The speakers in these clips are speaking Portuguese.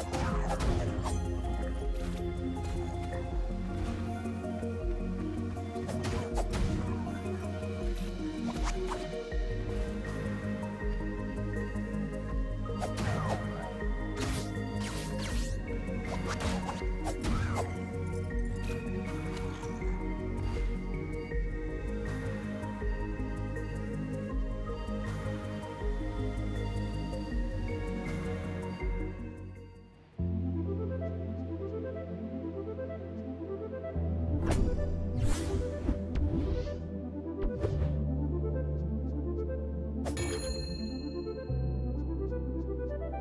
Yeah.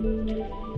Música